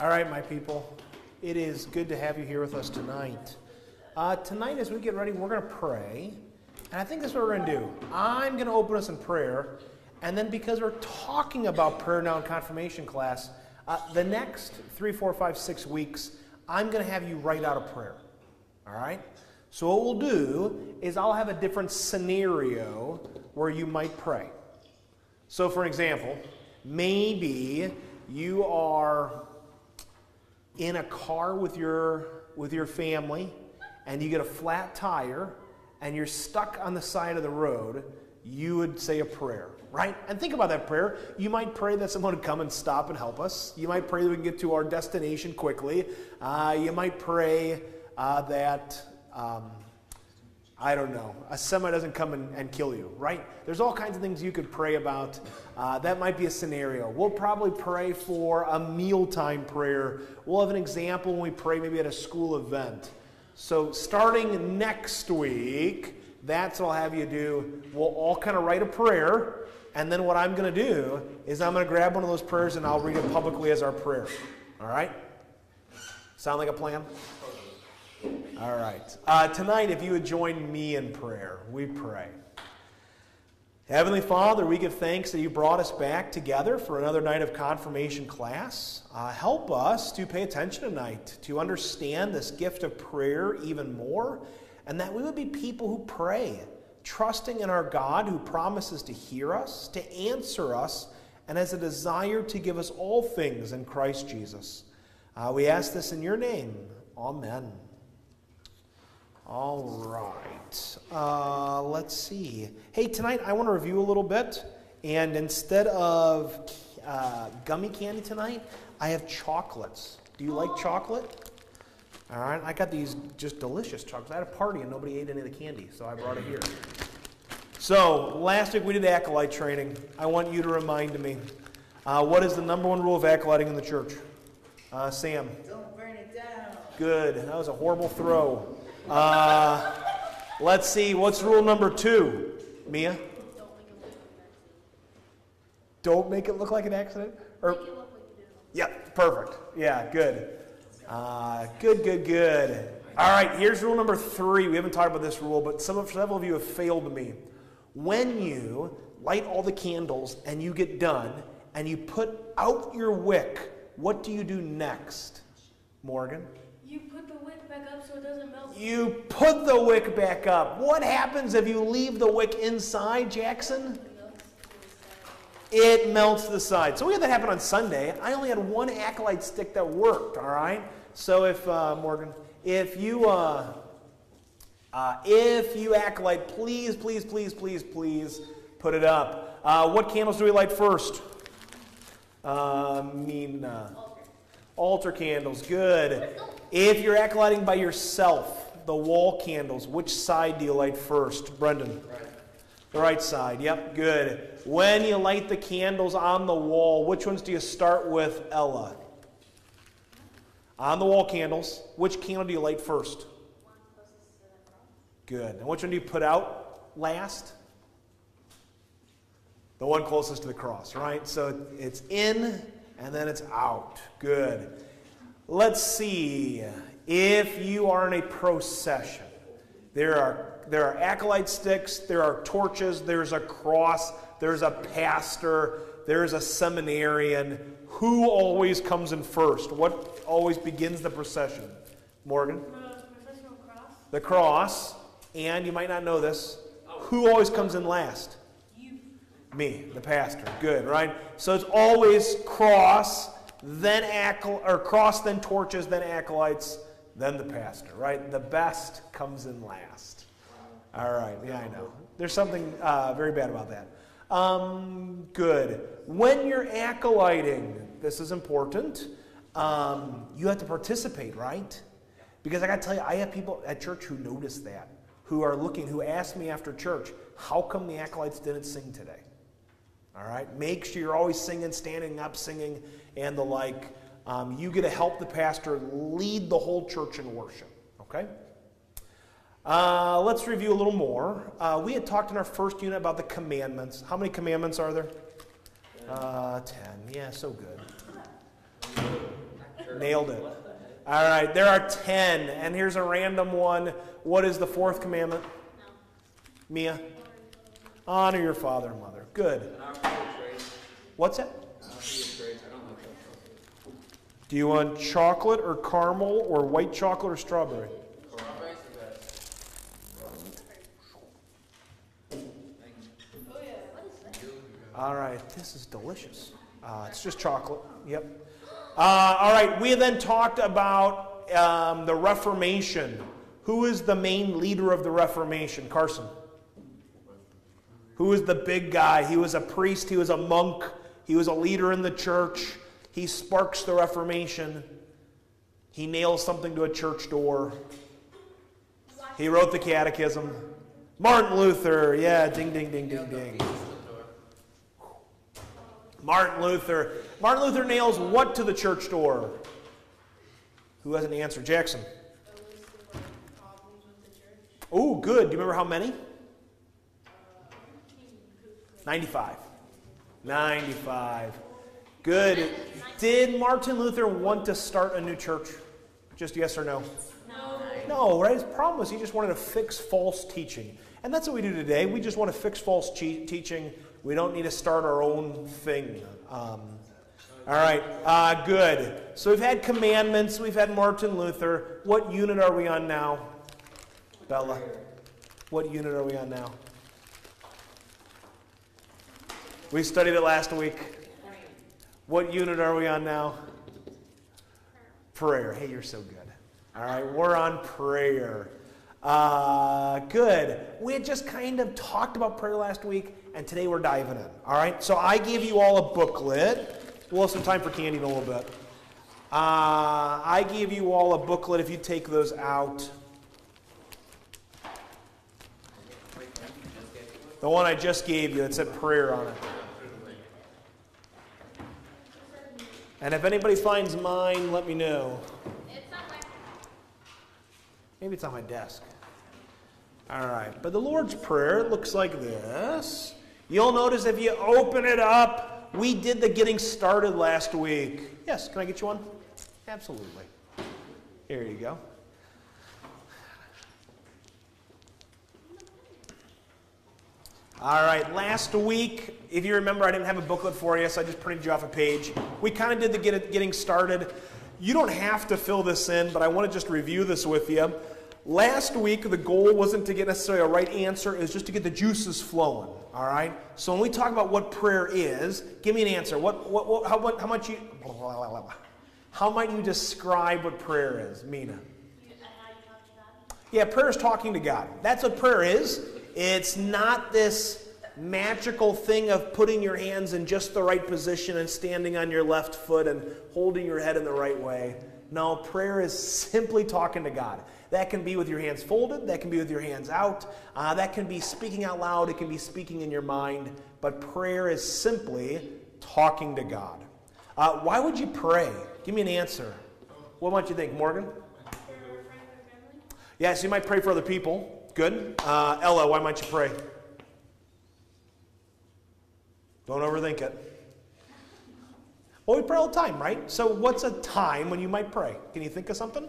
All right, my people, it is good to have you here with us tonight. Uh, tonight, as we get ready, we're going to pray. And I think that's what we're going to do. I'm going to open us in prayer. And then, because we're talking about prayer now in confirmation class, uh, the next three, four, five, six weeks, I'm going to have you write out a prayer. All right? So, what we'll do is I'll have a different scenario where you might pray. So, for example, maybe you are in a car with your, with your family and you get a flat tire and you're stuck on the side of the road, you would say a prayer, right? And think about that prayer. You might pray that someone would come and stop and help us. You might pray that we can get to our destination quickly. Uh, you might pray uh, that. Um, I don't know, a semi doesn't come and, and, kill you, right? There's all kinds of things you could pray about. Uh, that might be a scenario. We'll probably pray for a mealtime prayer. We'll have an example when we pray maybe at a school event. So, starting next week, that's what I'll have you do. We'll all kind of write a prayer, and then what I'm going to do is I'm going to grab one of those prayers and I'll read it publicly as our prayer. All right? Sound like a plan? All right. Uh, tonight, if you would join me in prayer, we pray. Heavenly Father, we give thanks that you brought us back together for another night of confirmation class. Uh, help us to pay attention tonight, to understand this gift of prayer even more, and that we would be people who pray, trusting in our God who promises to hear us, to answer us, and has a desire to give us all things in Christ Jesus. Uh, we ask this in your name. Amen. All right. Uh, let's see. Hey, tonight I want to review a little bit. And instead of uh, gummy candy tonight, I have chocolates. Do you like chocolate? All right. I got these just delicious chocolates. I had a party and nobody ate any of the candy, so I brought it here. So, last week we did acolyte training. I want you to remind me uh, what is the number one rule of acolyting in the church? Uh, Sam. Don't burn it down. Good. That was a horrible throw. Uh, let's see, what's rule number two? Mia? Don't make it look like an accident? Or, yeah, perfect. Yeah, good. Uh, good, good, good. All right, here's rule number three. We haven't talked about this rule, but some of, several of you have failed me. When you light all the candles and you get done and you put out your wick, what do you do next, Morgan? So it doesn't melt. You put the wick back up. What happens if you leave the wick inside, Jackson? It melts the side. So we had that happen on Sunday. I only had one acolyte stick that worked, all right? So if, uh, Morgan, if you, uh, uh, if you acolyte, please, please, please, please, please put it up. Uh, what candles do we light first? Uh, I mean, uh, altar candles, good. If you're acolyting by yourself, the wall candles, which side do you light first? Brendan? Right. The right side, yep, good. When you light the candles on the wall, which ones do you start with, Ella? On the wall candles, which candle do you light first? Good. And which one do you put out last? The one closest to the cross, right? So it's in and then it's out. Good. Let's see. If you are in a procession, there are, there are acolyte sticks, there are torches, there's a cross, there's a pastor, there's a seminarian. Who always comes in first? What always begins the procession? Morgan? cross. The cross. And you might not know this. Who always comes in last? You. Me, the pastor. Good, right? So it's always cross, then acol- or cross, then torches, then acolytes, then the pastor, right? The best comes in last. All right, yeah, I know. There's something uh, very bad about that. Um, good. When you're acolyting, this is important. Um, you have to participate, right? Because I got to tell you, I have people at church who notice that, who are looking, who ask me after church, how come the acolytes didn't sing today? All right? Make sure you're always singing, standing up, singing, and the like. Um, you get to help the pastor lead the whole church in worship. Okay? Uh, let's review a little more. Uh, we had talked in our first unit about the commandments. How many commandments are there? Uh, ten. Yeah, so good. Nailed it. All right, there are 10. And here's a random one. What is the fourth commandment? Mia? Honor your father and mother. Good. And our food trades. What's that? Do you want chocolate or caramel or white chocolate or strawberry? All right, this is delicious. Uh, it's just chocolate. Yep. Uh, all right, we then talked about um, the Reformation. Who is the main leader of the Reformation? Carson. Who is the big guy? He was a priest, he was a monk, he was a leader in the church. He sparks the Reformation. He nails something to a church door. He wrote the catechism. Martin Luther, yeah, ding, ding, ding, ding, ding. Martin Luther. Martin Luther nails what to the church door? Who has an answer? Jackson. Oh, good. Do you remember how many? 95. 95. Good. Did Martin Luther want to start a new church? Just yes or no? No. No, right? His problem was he just wanted to fix false teaching. And that's what we do today. We just want to fix false che- teaching. We don't need to start our own thing. Um, all right, uh, good. So we've had commandments, we've had Martin Luther. What unit are we on now? Bella. What unit are we on now? We studied it last week. What unit are we on now? Prayer. Hey, you're so good. All right, we're on prayer. Uh, good. We had just kind of talked about prayer last week, and today we're diving in. All right, so I gave you all a booklet. We'll have some time for candy in a little bit. Uh, I gave you all a booklet if you take those out. The one I just gave you, it said prayer on it. And if anybody finds mine, let me know. Maybe it's on my desk. All right. But the Lord's Prayer looks like this. You'll notice if you open it up, we did the getting started last week. Yes, can I get you one? Absolutely. Here you go. All right, last week, if you remember, I didn't have a booklet for you, so I just printed you off a page. We kind of did the get getting started. You don't have to fill this in, but I want to just review this with you. Last week, the goal wasn't to get necessarily a right answer, it was just to get the juices flowing. All right? So when we talk about what prayer is, give me an answer. What, what, what, how, what, how much you, how might you describe what prayer is, Mina? Yeah, prayer is talking to God. That's what prayer is. It's not this magical thing of putting your hands in just the right position and standing on your left foot and holding your head in the right way. No, prayer is simply talking to God. That can be with your hands folded, that can be with your hands out, uh, that can be speaking out loud, it can be speaking in your mind. But prayer is simply talking to God. Uh, why would you pray? Give me an answer. What might you think, Morgan? Yes, you might pray for other people. Good. Uh, Ella, why might you pray? Don't overthink it. Well, we pray all the time, right? So, what's a time when you might pray? Can you think of something?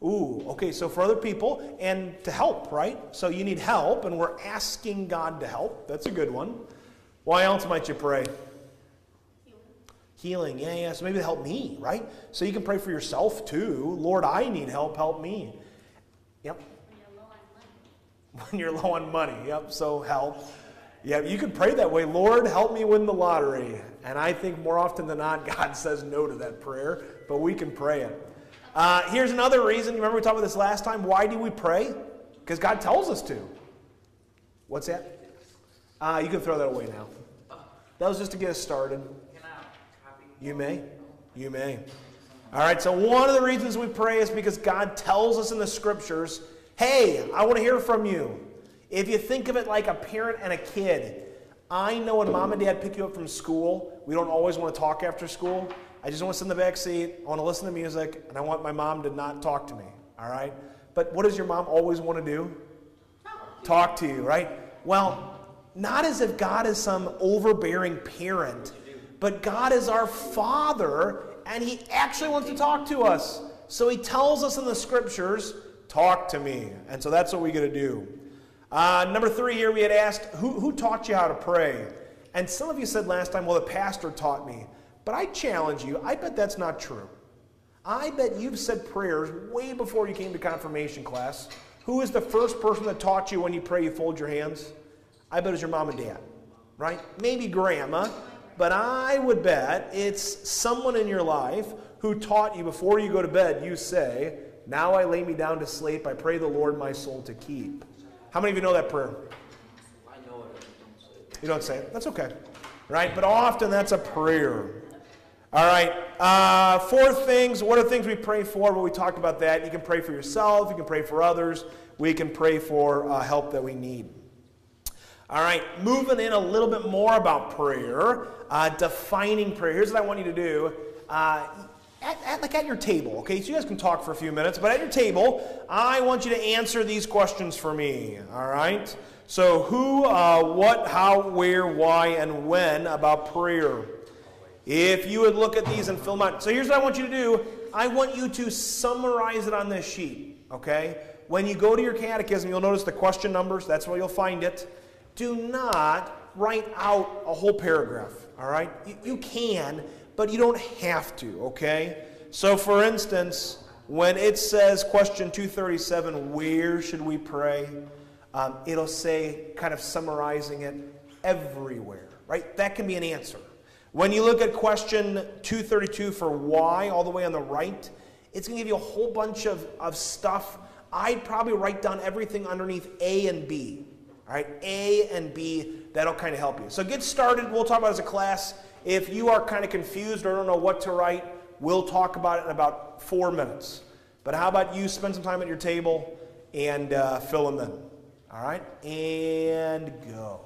Ooh, okay, so for other people and to help, right? So you need help, and we're asking God to help. That's a good one. Why else might you pray? Healing, yeah, yeah. So maybe to help me, right? So you can pray for yourself too. Lord, I need help, help me. Yep. When you're low on money. When you're low on money. Yep, so help. Yeah, you can pray that way. Lord, help me win the lottery. And I think more often than not, God says no to that prayer, but we can pray it. Uh, here's another reason. You Remember we talked about this last time? Why do we pray? Because God tells us to. What's that? Uh, you can throw that away now. That was just to get us started. You may. You may. All right, so one of the reasons we pray is because God tells us in the scriptures, hey, I want to hear from you. If you think of it like a parent and a kid, I know when mom and dad pick you up from school, we don't always want to talk after school. I just want to sit in the back seat, I want to listen to music, and I want my mom to not talk to me. All right? But what does your mom always want to do? Talk to you, right? Well, not as if God is some overbearing parent, but God is our Father, and He actually wants to talk to us. So He tells us in the scriptures, Talk to me. And so that's what we got to do. Uh, number three here, we had asked, who, who taught you how to pray? And some of you said last time, Well, the pastor taught me. But I challenge you, I bet that's not true. I bet you've said prayers way before you came to confirmation class. Who is the first person that taught you when you pray, you fold your hands? I bet it's your mom and dad, right? Maybe grandma, but I would bet it's someone in your life who taught you before you go to bed, you say, Now I lay me down to sleep. I pray the Lord my soul to keep. How many of you know that prayer? I know it. You don't say it. That's okay. Right? But often that's a prayer. All right. Uh, four things. What are things we pray for? Well, we talked about that. You can pray for yourself. You can pray for others. We can pray for uh, help that we need. All right. Moving in a little bit more about prayer, uh, defining prayer. Here's what I want you to do. At, at, like at your table, okay? So you guys can talk for a few minutes, but at your table, I want you to answer these questions for me, all right? So, who, uh, what, how, where, why, and when about prayer. If you would look at these and fill them out. So, here's what I want you to do I want you to summarize it on this sheet, okay? When you go to your catechism, you'll notice the question numbers, that's where you'll find it. Do not write out a whole paragraph, all right? You, you can, but you don't have to, okay? So, for instance, when it says question 237, where should we pray? Um, it'll say, kind of summarizing it, everywhere, right? That can be an answer. When you look at question 232 for why, all the way on the right, it's going to give you a whole bunch of, of stuff. I'd probably write down everything underneath A and B. All right, A and B, that'll kind of help you. So get started. We'll talk about it as a class. If you are kind of confused or don't know what to write, we'll talk about it in about four minutes. But how about you spend some time at your table and uh, fill them in? All right, and go.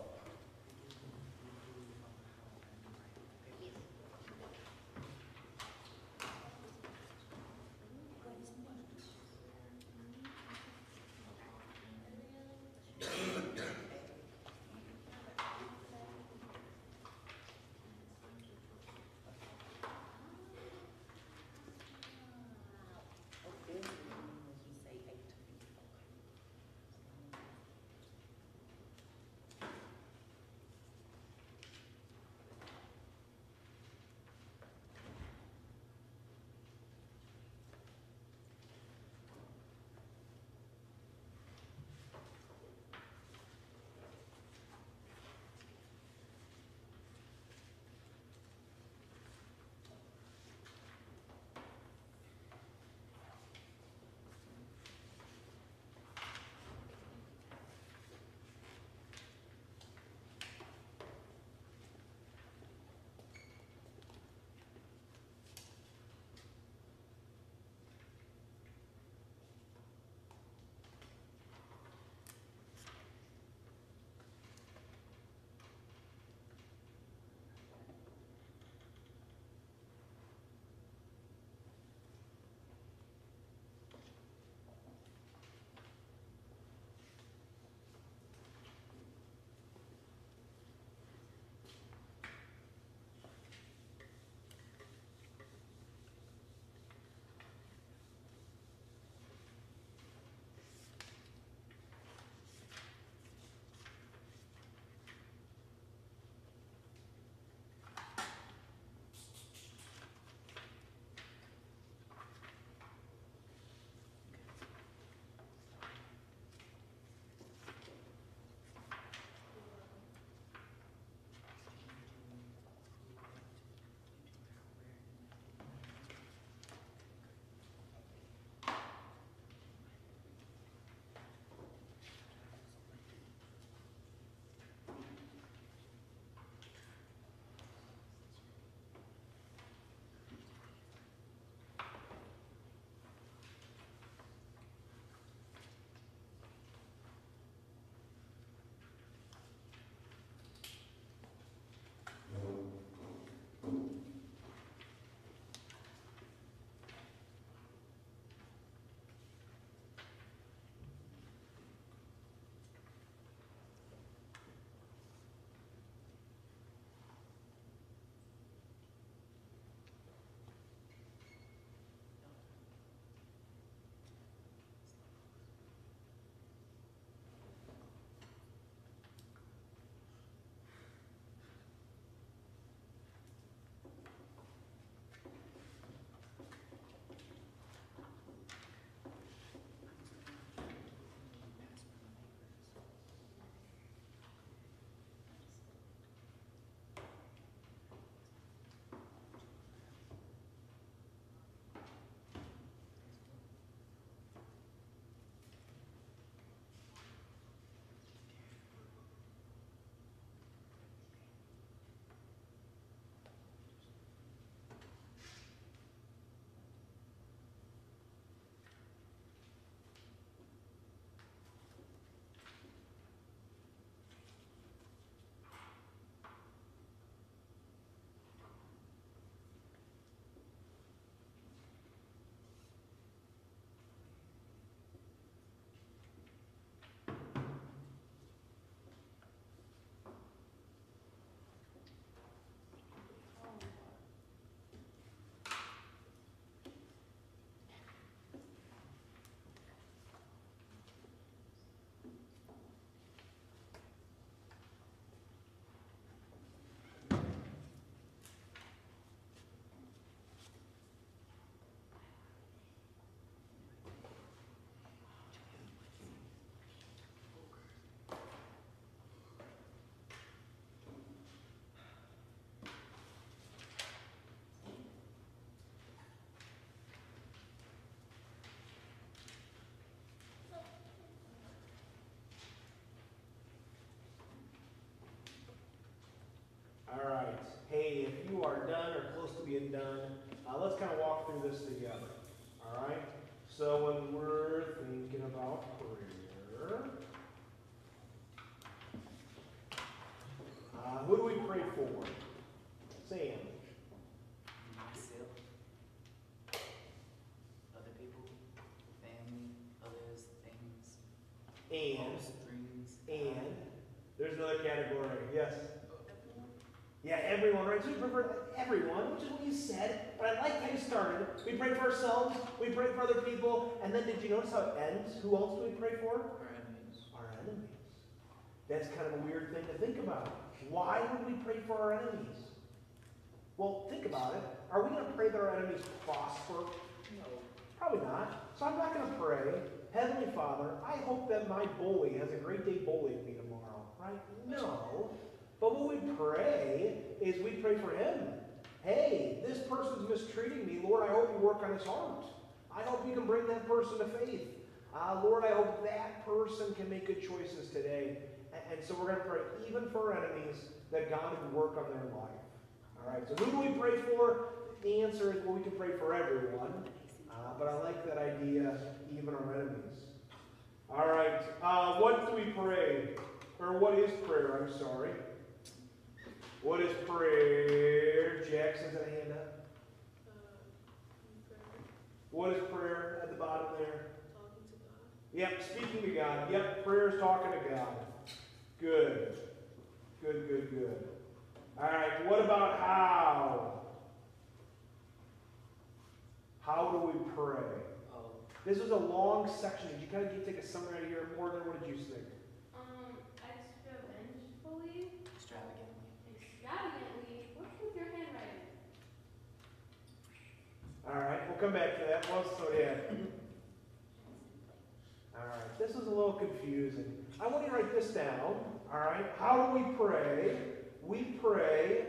Hey, if you are done or close to being done, uh, let's kind of walk through this together. All right? So when we're thinking about prayer, uh, who do we pray for? Sam. Myself, other people, family, others, things, And, hopes, dreams. and, there's another category. Yes? Yeah, everyone, right? So we pray for everyone, which is what you said. But I like how you started. We pray for ourselves, we pray for other people, and then did you notice how it ends? Who else do we pray for? Our enemies. Our enemies. That's kind of a weird thing to think about. Why would we pray for our enemies? Well, think about it. Are we going to pray that our enemies prosper? No. Probably not. So I'm not going to pray, Heavenly Father, I hope that my bully has a great day bullying me tomorrow. Right? No. But what we pray is we pray for him. Hey, this person's mistreating me. Lord, I hope you work on his heart. I hope you can bring that person to faith. Uh, Lord, I hope that person can make good choices today. And, and so we're going to pray even for our enemies that God would work on their life. All right, so who do we pray for? The answer is well, we can pray for everyone. Uh, but I like that idea, even our enemies. All right, uh, what do we pray? Or what is prayer? I'm sorry. What is prayer? Jackson's at a hand up. What is prayer at the bottom there? Talking to God. Yep, speaking to God. Yep, prayer is talking to God. Good. Good, good, good. All right, what about how? How do we pray? Oh, This is a long section. Did you kind of take a summary out of here? Morgan, what did you think? Um, extravengefully, extravagantly. extravagantly, what's with your handwriting? All right, we'll come back to that. So yeah. All right, this is a little confusing. I want you to write this down. All right, how do we pray? We pray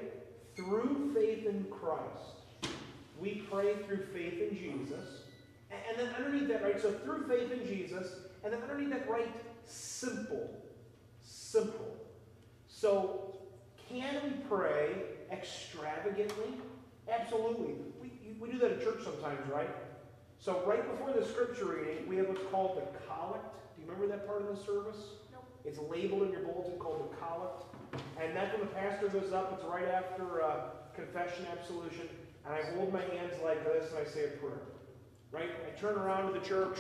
through faith in Christ. We pray through faith in Jesus. And then underneath that, right? So through faith in Jesus, and then underneath that, right? Simple. Simple. So, can we pray extravagantly? Absolutely. We, we do that at church sometimes, right? So, right before the scripture reading, we have what's called the collect. Do you remember that part of the service? Nope. It's labeled in your bulletin called the collect. And that's when the pastor goes up. It's right after uh, confession, absolution. And I hold my hands like this and I say a prayer. Right? I turn around to the church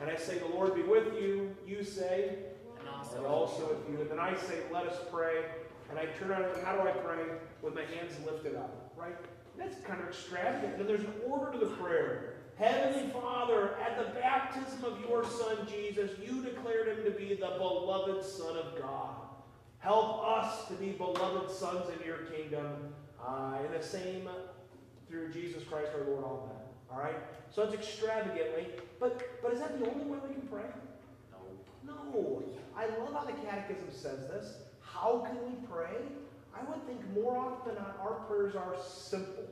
and I say, The Lord be with you. You say, And also, and also, also with you. And then I say, let us pray. And I turn around, and how do I pray? With my hands lifted up, right? That's kind of extravagant. And there's an order to the prayer. Heavenly Father, at the baptism of your Son Jesus, you declared him to be the beloved Son of God. Help us to be beloved sons in your kingdom. Uh, in the same through Jesus Christ our Lord. Amen. All right? So it's extravagantly. But, but is that the only way we can pray? no. No. I love how the Catechism says this. How can we pray? I would think more often than not, our prayers are simple.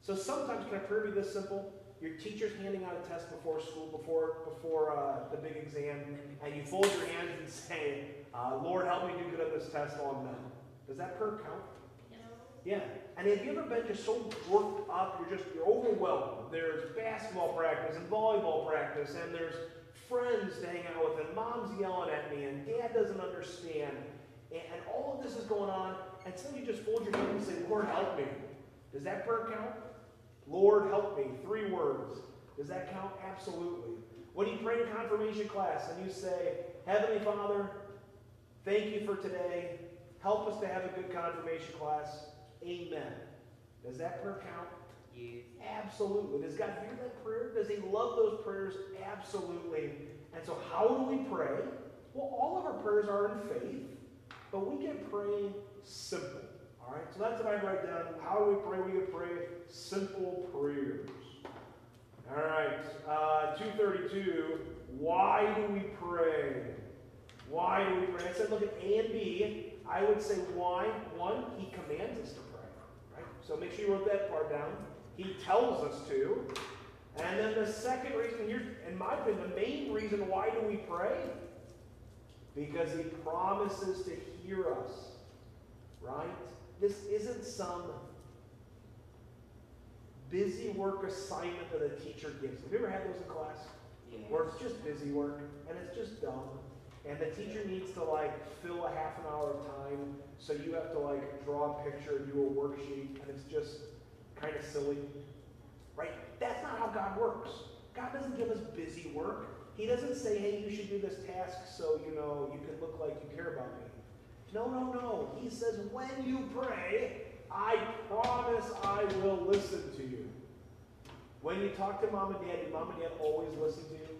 So sometimes can a prayer be this simple? Your teacher's handing out a test before school, before before uh, the big exam, and you fold your hands and say, uh, "Lord, help me do good on this test. Amen." Does that prayer count? Yeah. And have you ever been just so worked up, you're just you're overwhelmed? There's basketball practice and volleyball practice, and there's friends to hang out with, and mom's yelling at me, and dad doesn't understand. And, and all of this is going on, and suddenly you just fold your hands and say, Lord, help me. Does that prayer count? Lord, help me. Three words. Does that count? Absolutely. When you pray in confirmation class and you say, Heavenly Father, thank you for today. Help us to have a good confirmation class. Amen. Does that prayer count? Yes. Absolutely. Does God hear that prayer? Does He love those prayers? Absolutely. And so, how do we pray? Well, all of our prayers are in faith, but we can pray simple. All right? So that's what I write down. How do we pray? We pray simple prayers. All right. Uh, 232. Why do we pray? Why do we pray? I said, look at A and B. I would say why. One, He commands us to pray. Right? So make sure you wrote that part down. He tells us to. And then the second reason, here, in my opinion, the main reason why do we pray? Because he promises to hear us. Right? this isn't some busy work assignment that a teacher gives. Have you ever had those in class? Yeah. Where it's just busy work and it's just dumb. And the teacher needs to like fill a half an hour of time, so you have to like draw a picture, do a worksheet, and it's just kind of silly. Right? That's not how God works. God doesn't give us busy work. He doesn't say, hey, you should do this task so you know you can look like you care about me. No, no, no. He says, when you pray, I promise I will listen to you. When you talk to mom and dad, do mom and dad always listen to you?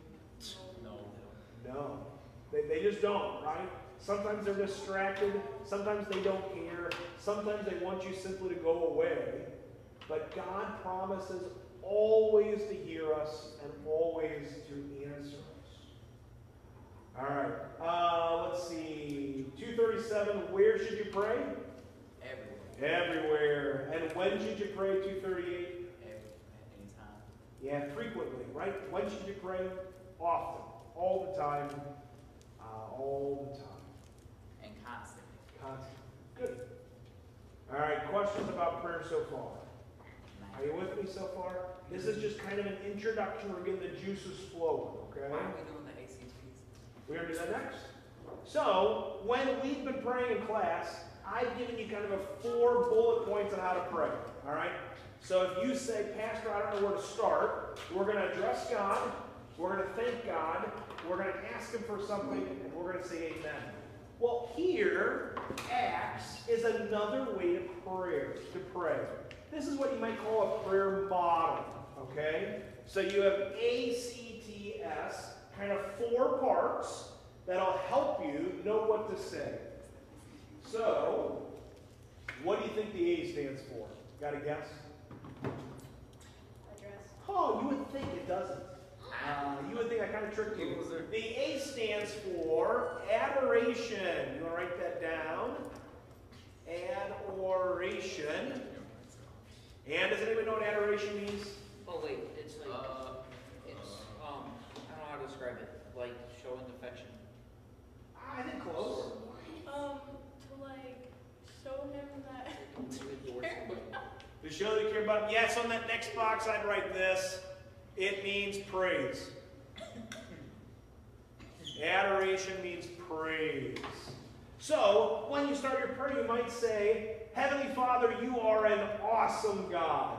No. No. They, they just don't, right? Sometimes they're distracted. Sometimes they don't care. Sometimes they want you simply to go away. But God promises always to hear us and always to answer us. All right. Uh, let's see. 237. Where should you pray? Everywhere. Everywhere. And when should you pray? 238. Every, at. Yeah, frequently, right? When should you pray? Often. All the time. Uh, all the time. And constantly. Constant. Good. All right, questions about prayer so far? Are you with me so far? This is just kind of an introduction. We're getting the juices flowing, okay? Are we going to do that next. So, when we've been praying in class, I've given you kind of a four bullet points on how to pray, all right? So, if you say, Pastor, I don't know where to start, we're going to address God, we're going to thank God, we're going to ask Him for something, and we're going to say Amen. Well, here, Acts is another way to pray. To pray. This is what you might call a prayer model. Okay, so you have A, C, T, S, kind of four parts that'll help you know what to say. So, what do you think the A stands for? Got a guess? Address. Oh, you would think it doesn't. Uh, you would think I kind of tricked you. Loser. The A stands for adoration. You want to write that down? Adoration. And does anybody know what adoration means? Oh wait, it's like Uh, it's um I don't know how to describe it. Like showing affection. I think close. Um, to like show him that. To. To show that you care about Yes, on that next box, I'd write this. It means praise. Adoration means praise. So, when you start your prayer, you might say, Heavenly Father, you are an awesome God.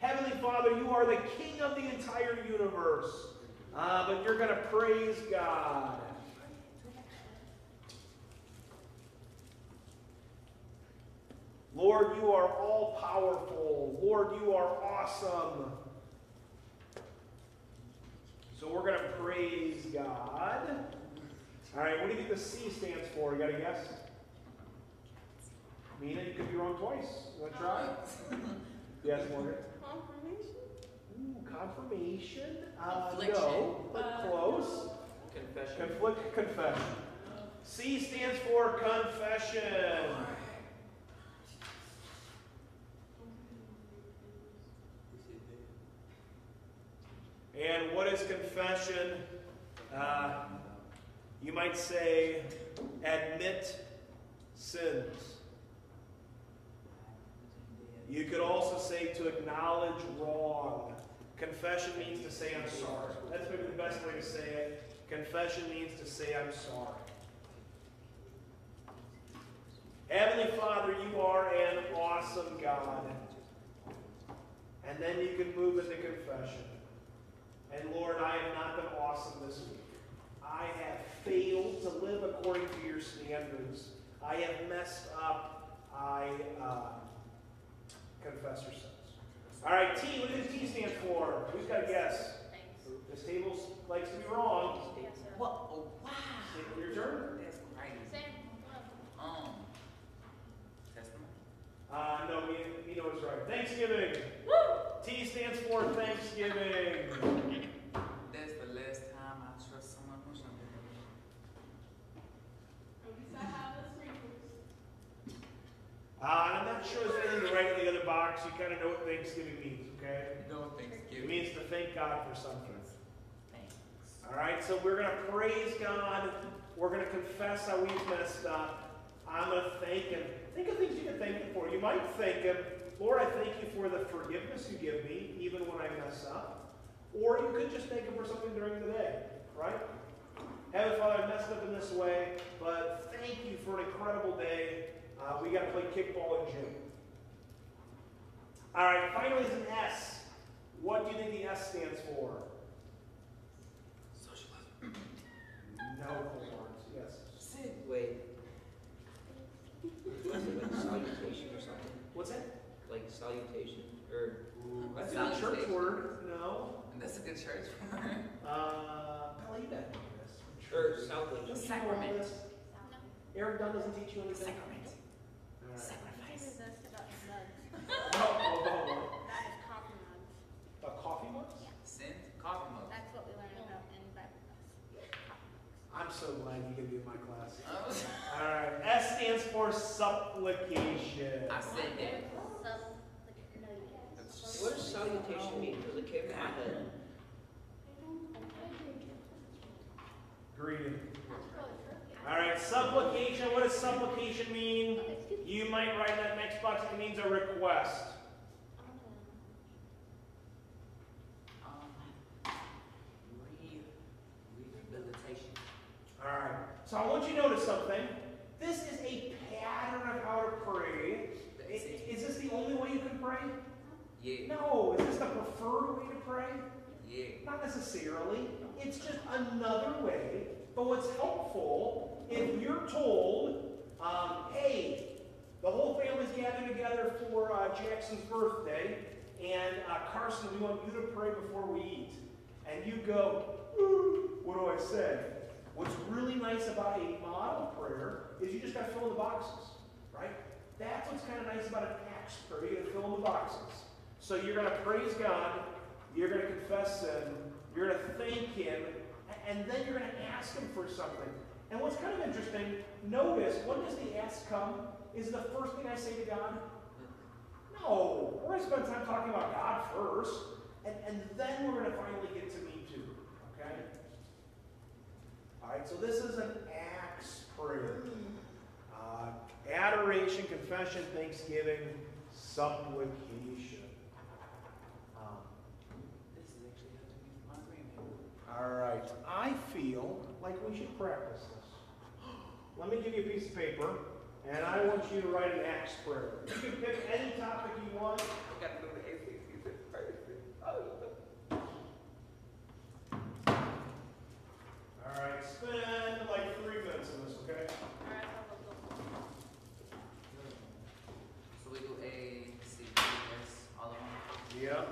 Heavenly Father, you are the King of the entire universe. Uh, but you're going to praise God. Lord, you are all powerful. Lord, you are awesome. So we're going to praise God. All right, what do you think the C stands for? You got a guess? Mina, you could be wrong twice. You want to try? yes, Morgan? Confirmation. Ooh, confirmation? Uh, Affliction. no, but Uh, close. Confession. Conflict, confession. C stands for confession. And what is confession? Uh, you might say, admit sins. You could also say to acknowledge wrong. Confession means to say, I'm sorry. That's maybe the best way to say it. Confession means to say, I'm sorry. Heavenly Father, you are an awesome God. And then you can move into confession. And Lord, I have not been awesome this week. I have failed to live according to your standards. I have messed up. I uh, confess sins. All right, T, what does T stand for? Who's got a guess? Thanks. This table likes to be wrong. Yes. What? Oh, wow. Your turn? That's crazy. Same. Um, testimony. Uh, no, me, me know what's right. Thanksgiving. Woo! T stands for Thanksgiving. That's the last time I trust someone who's younger than me. At least I have the sprinkles. Uh, and I'm not sure there's anything to write You kind of know what Thanksgiving means, okay? No It Thanksgiving. It means to thank God for something. Thanks. All right, so we're going to praise God. We're going to confess how we've messed up. I'm going to thank Him. Think of things you can thank Him for. You you might thank Him, Lord, I thank you for the forgiveness you give me, even when I mess up. Or you could just thank Him for something during the day, right? Heavenly Father, I messed up in this way, but thank you for an incredible day. Uh, we got to play kickball in gym. All right, finally is an S. What do you think the S stands for? Socialism. No, Lawrence. Yes. Sid. Wait. Was it like salutation or something? What's that? Like salutation or That's Sounds a church word. No. That's a good church word. Uh, Bella, you better know this. or salvation? Don't you know all this? Eric Dunn doesn't teach you anything? Sacrament. All right. Sacrifice. That is coffee mugs. A coffee mug? Send coffee mug. That's what we learned about in Bible class. I'm so glad you can be in my class. Oh, All right. S stands for supplication. I said that. What does salutation mean? Because it came to my head. Greeting. All right. Supplication. What does supplication mean? You might write in that next box. It means a request. Um, rehabilitation. All right. So I want you to notice something. This is a pattern of how to pray. I- Is this the only way you can pray? Yeah. No. Is this the preferred way to pray? Yeah. Not necessarily. It's just another way. But what's helpful, if you're told, um, hey, the whole family's gathered together for uh, Jackson's birthday, and uh, Carson, we want you to pray before we eat. And you go, what do I say? What's really nice about a model prayer is you just got to fill in the boxes, right? That's what's kind of nice about an Acts prayer. You got to fill in the boxes. So you're going to praise God, you're going to confess sin, you're going to thank Him, and then you're going to ask Him for something. And what's kind of interesting, notice when does the ask come? Is the first thing I say to God? No. We're going to spend time talking about God first, and, and then we're going to finally get to me too. Okay? All right, so this is an Acts prayer. Uh, adoration, confession, thanksgiving, supplication. Um, This is actually how to my all right. I feel like we should practice this. Let me give you a piece of paper, and I want you to write an Acts prayer. You can pick any topic you want. I got to go to ACC first. All right, spend like three minutes on this, okay? So we do A, C, D, S, all of them. Yeah.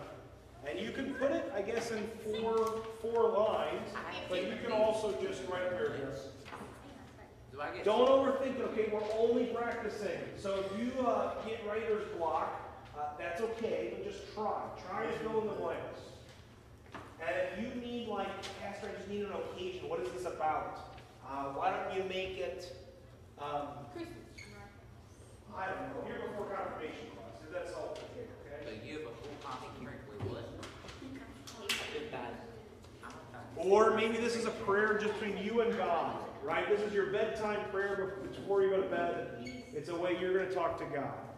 And you can put it, I guess, in four four lines, but you can also just write paragraphs. Do I get? Don't overthink it, okay? We're only practicing. So if you uh, get writer's block, uh, that's okay, but just try. Try to fill in the blanks. And if you need, like, Pastor, I just need an occasion. What is this about? Uh, why don't you make it, um, I don't know, here before confirmation class, if that's all okay, okay? The year before confirmation. Wait, what? Goodbye. Or maybe this is a prayer just between you and God, right? This is your bedtime prayer before you go to bed. It's a way you're going to talk to God.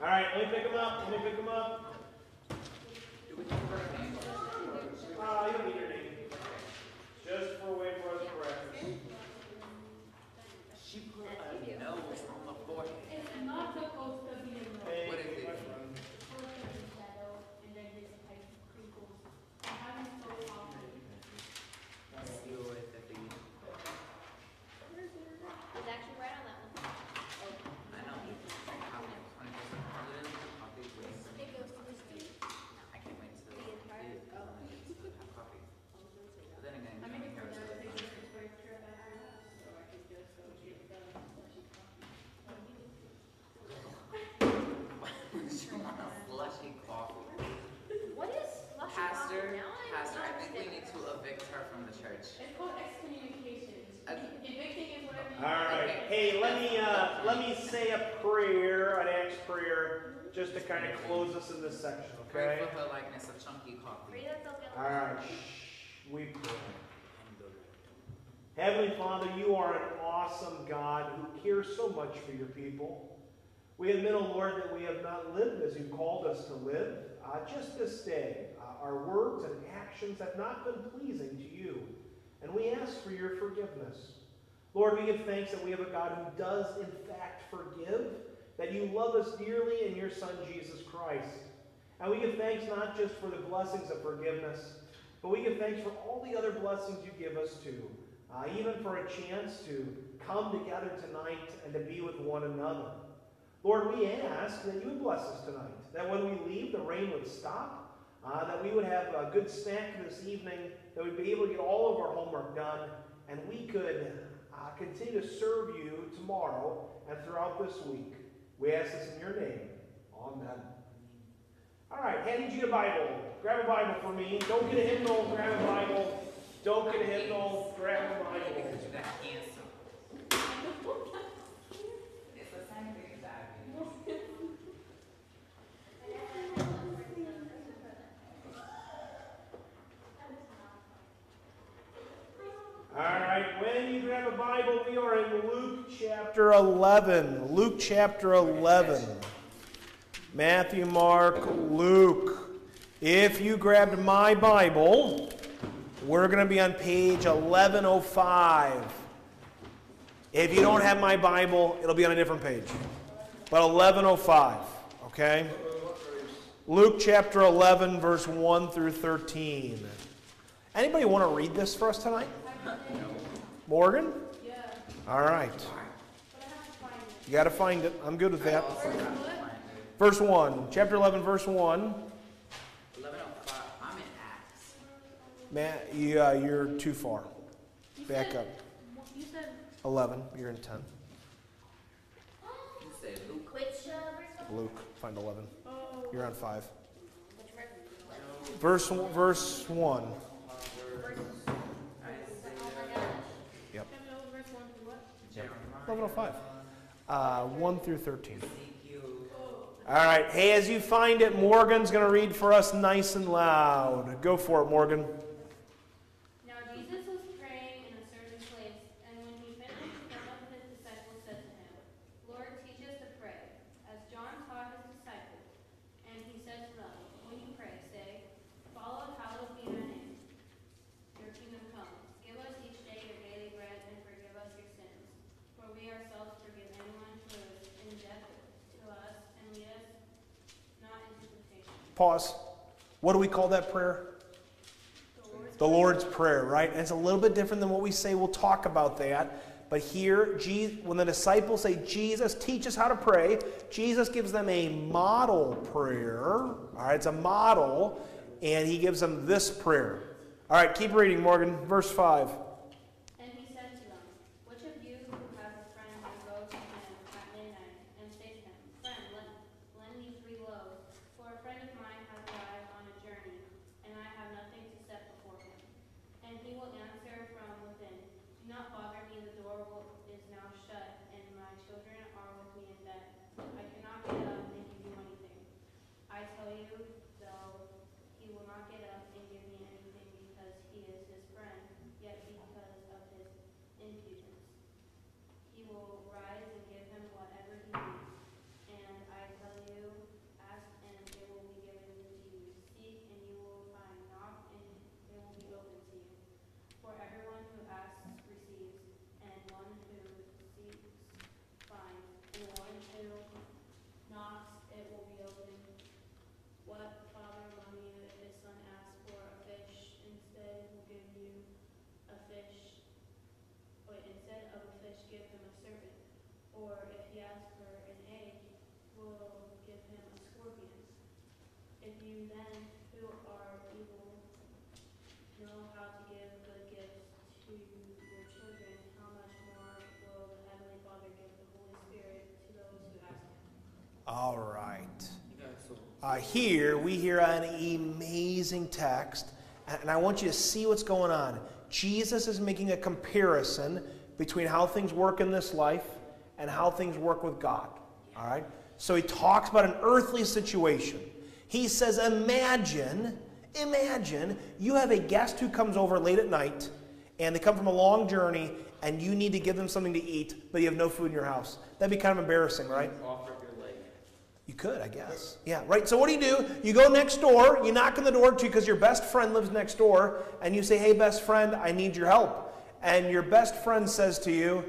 All right, let me pick them up. Let me pick them up. Uh, you don't need your name. Just for a way for us to practice. She put a nose on the forehead. It's not supposed to be a no. Hey, What is it? my friend. It's supposed to be shadow, and then this type of crinkles. I'm having so often. You with the thing. It's actually right on that one. I know. Copy, 20% copy with. It goes to the street. I can't wait to. The entire- do it. oh. I need to have copies. But then again, I'm making Johnny for Harris that doesn't. picture for picture of that house, so I can just go get the slushy She want a slushy coffee. What is slushy Pastor, coffee now? I Pastor, I don't think we understand. need to evict her from the church. It's called excommunications. Okay. Evicting is whatever. All right. Hey, let me uh, let me say a prayer, an Acts prayer, just to kind of close us in this section, Pray okay? for her likeness of chunky coffee. All right. Shh. We pray. Heavenly Father, you are an awesome God who cares so much for your people. We admit, O Lord, that we have not lived as you called us to live. Uh, just this day, uh, our words and actions have not been pleasing to you, and we ask for your forgiveness. Lord, we give thanks that we have a God who does, in fact, forgive, that you love us dearly in your Son, Jesus Christ. And we give thanks not just for the blessings of forgiveness, but we give thanks for all the other blessings you give us too. Uh, even for a chance to come together tonight and to be with one another. Lord, we ask that you would bless us tonight, that when we leave, the rain would stop, uh, that we would have a good snack this evening, that we'd be able to get all of our homework done, and we could uh, continue to serve you tomorrow and throughout this week. We ask this in your name. Amen. All right, handing you a Bible. Grab a Bible for me. Don't get a hymnal, grab a Bible. Don't get a hymnal, grab a Bible. Because you got cancer. It's the same thing as diabetes. All right, when you grab a Bible, we are in Luke chapter 11. Luke chapter 11. Matthew, Mark, Luke. If you grabbed my Bible, we're going to be on page 1105. If you don't have my Bible, it'll be on a different page. But 1105, okay? Luke chapter 11, verse 1 through 13. Anybody want to read this for us tonight? Morgan? Yeah, All right. but I have to find it. You got to find it. I'm good with that. Verse 1, chapter 11, verse 1. 1105, I'm in Acts. Matt, you, uh, you're too far. You Back said- up. You said 11, you're in 10. You Luke. Which uh, Luke, find 11. Oh, You're on 5. verse? Verse, verse 1. Yep. chapter over verse one through what? Jeremiah. 1105. Uh, 1 through 13. All right. Hey, as you find it, Morgan's going to read for us nice and loud. Go for it, Morgan. Now Jesus was praying in a certain place, and when he finished, some of his disciples said to him, Lord, teach us to pray, as John taught his disciples. And he said to them, When you pray, say, Follow, hallowed be thy name. Your kingdom come. Give us each day your daily bread, and forgive us your sins. For we ourselves forgive anyone who is in debt to us, and lead us not into temptation. Pause. What do we call that prayer? The Lord's Prayer, right? And it's a little bit different than what we say. We'll talk about that. But here, Je- when the disciples say, Jesus, teach us how to pray, Jesus gives them a model prayer. All right, it's a model, and he gives them this prayer. All right, keep reading, Morgan. Verse 5. And he said to them, Which of you who has a friend and goes to him at midnight and says to will rise and give him whatever he needs. And I tell you, ask and it will be given to you. Seek and you will find. Knock and it will be open to you. For everyone who asks receives, and one who seeks finds, and knocks it will be opened. What father if his son asks for a fish, instead will give you a fish? Instead of a fish, give him a serpent? Or if he asks for an egg, will give him a scorpion? If you then, All right. Uh, here we hear an amazing text, and I want you to see what's going on. Jesus is making a comparison between how things work in this life and how things work with God. All right? So he talks about an earthly situation. He says, Imagine, imagine you have a guest who comes over late at night, and they come from a long journey, and you need to give them something to eat, but you have no food in your house. That'd be kind of embarrassing, right? offer up your leg. You could, I guess. Yeah, right. So what do you do? You go next door, you knock on the door because your best friend lives next door, and you say, Hey, best friend, I need your help. And your best friend says to you,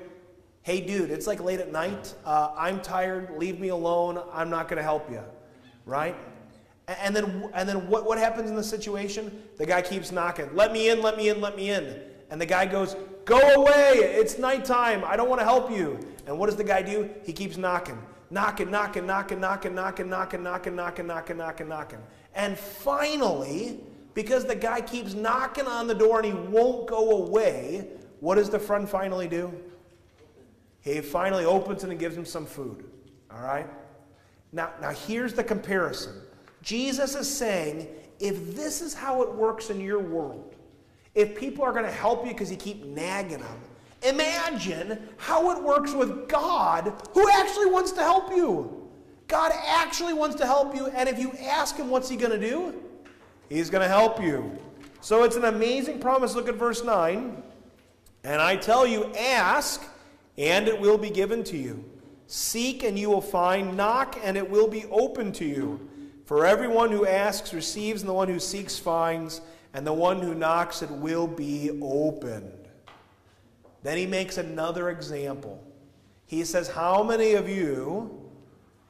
Hey, dude, it's like late at night. Uh, I'm tired. Leave me alone. I'm not going to help you. Right? And then, and then what, what happens in the situation? The guy keeps knocking. Let me in, let me in, let me in. And the guy goes, Go away. It's nighttime. I don't want to help you. And what does the guy do? He keeps knocking. Knocking, knocking, knocking, knocking, knocking, knocking, knocking, knocking, knocking, knocking, knocking. And finally, because the guy keeps knocking on the door and he won't go away, what does the friend finally do? He finally opens it and gives him some food. All right? Now, now here's the comparison. Jesus is saying, if this is how it works in your world, if people are going to help you because you keep nagging them, imagine how it works with God who actually wants to help you. God actually wants to help you, and if you ask him, what's he going to do? He's going to help you. So it's an amazing promise. Look at verse 9. And I tell you, ask, and it will be given to you. Seek, and you will find. Knock, and it will be open to you. For everyone who asks receives, and the one who seeks finds, and the one who knocks it will be opened. Then he makes another example. He says, How many of you,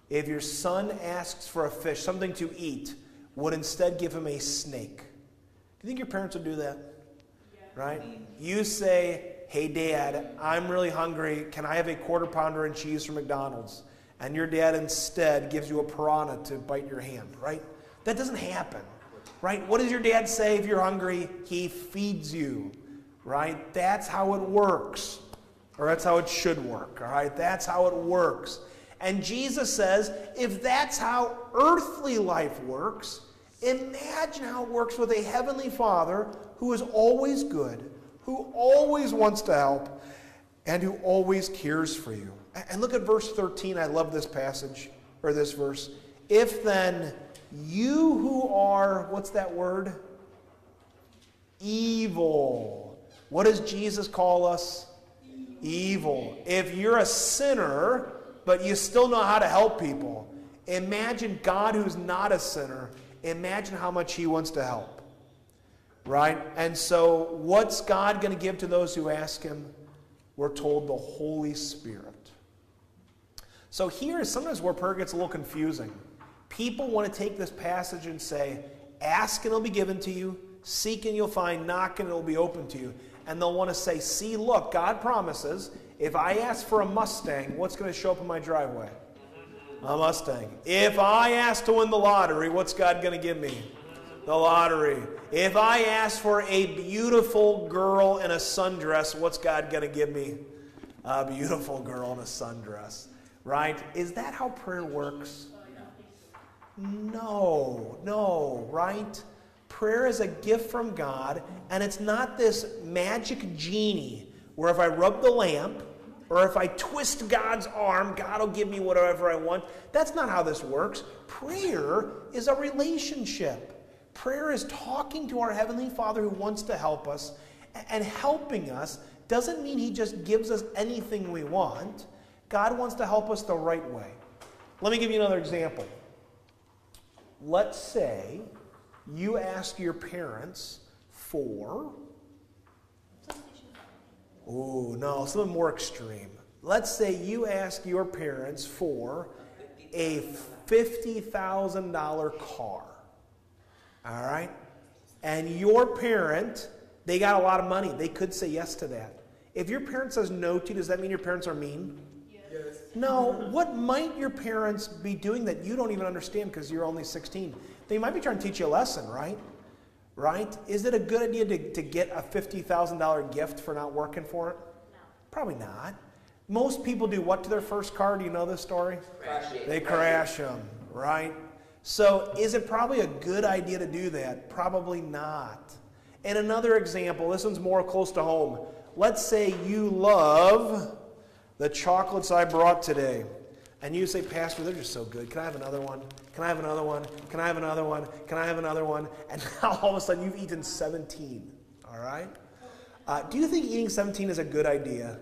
if your son asks for a fish, something to eat, would instead give him a snake? Do you think your parents would do that? Right? You say, Hey, dad, I'm really hungry. Can I have a quarter pounder and cheese from McDonald's? And your dad instead gives you a piranha to bite your hand, right? That doesn't happen, right? What does your dad say if you're hungry? He feeds you, right? That's how it works, or that's how it should work, all right? That's how it works. And Jesus says, if that's how earthly life works, imagine how it works with a heavenly Father who is always good, who always wants to help, and who always cares for you. And look at verse 13. I love this passage, or this verse. If then you who are, what's that word? Evil. What does Jesus call us? Evil. If you're a sinner, but you still know how to help people, imagine God who's not a sinner. Imagine how much he wants to help. Right? And so, what's God going to give to those who ask him? We're told the Holy Spirit. So, here is sometimes where prayer gets a little confusing. People want to take this passage and say, Ask and it'll be given to you, seek and you'll find, knock and it'll be open to you. And they'll want to say, See, look, God promises if I ask for a Mustang, what's going to show up in my driveway? A Mustang. If I ask to win the lottery, what's God going to give me? The lottery. If I ask for a beautiful girl in a sundress, what's God going to give me? A beautiful girl in a sundress. Right? Is that how prayer works? No, no, right? Prayer is a gift from God, and it's not this magic genie where if I rub the lamp or if I twist God's arm, God will give me whatever I want. That's not how this works. Prayer is a relationship. Prayer is talking to our Heavenly Father who wants to help us and helping us doesn't mean He just gives us anything we want. God wants to help us the right way. Let me give you another example. Let's say you ask your parents for, oh no, something more extreme. Let's say you ask your parents for a $50,000 car. All right? And your parent, they got a lot of money. They could say yes to that. If your parent says no to you, does that mean your parents are mean? Yes. No. What might your parents be doing that you don't even understand because you're only 16? They might be trying to teach you a lesson, right? Right? Is it a good idea to, to get a $50,000 gift for not working for it? No. Probably not. Most people do what to their first car? Do you know this story? Crash. They crash them, right? So, is it probably a good idea to do that? Probably not. And another example, this one's more close to home. Let's say you love the chocolates I brought today. And you say, Pastor, they're just so good. Can I have another one? Can I have another one? Can I have another one? Can I have another one? And now all of a sudden you've eaten 17. All right? Uh, do you think eating 17 is a good idea?